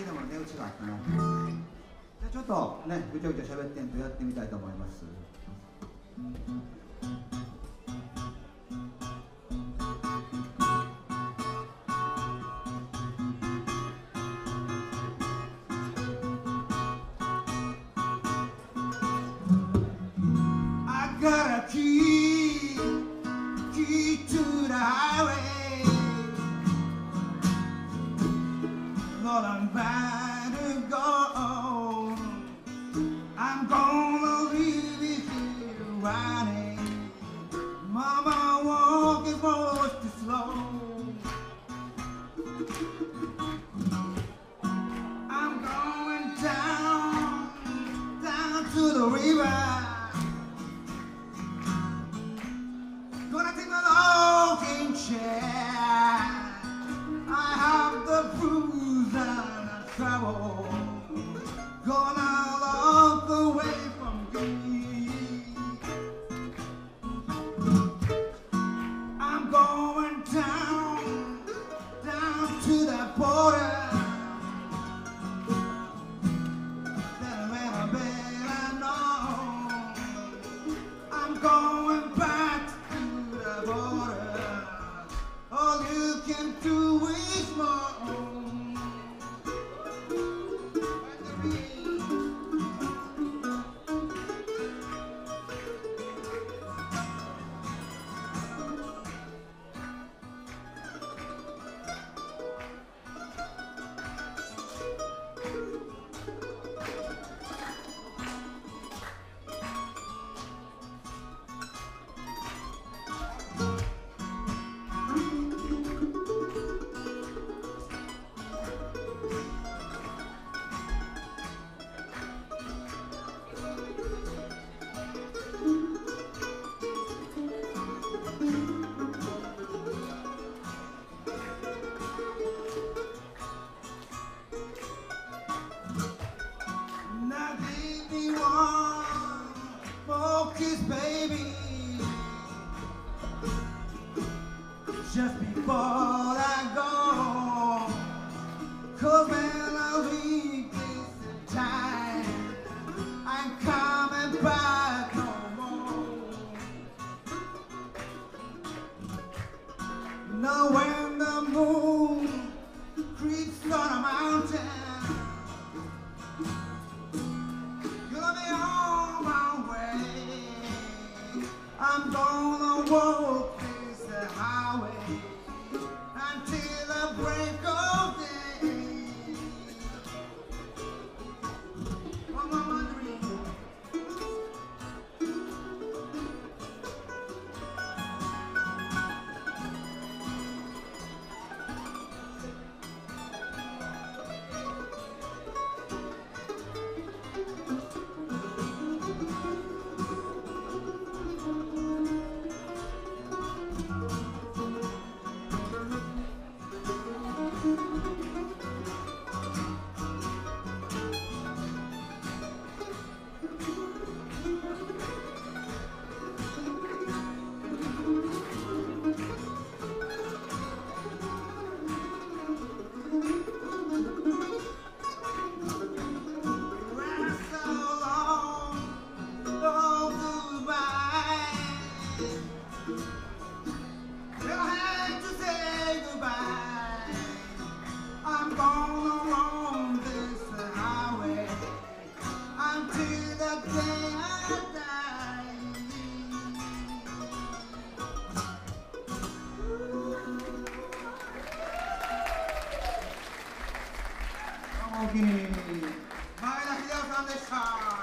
けでも値打ちがあったなじゃあちょっとねぐちゃぐちゃ喋ってんとやってみたいと思います。あがらき key to the highway Lord, I'm bound to I'm gonna leave it here running. Mama walking force too slow. I'm going down, down to the river por. Kiss, baby. I'm gonna walk this highway 前田秀夫さんでした。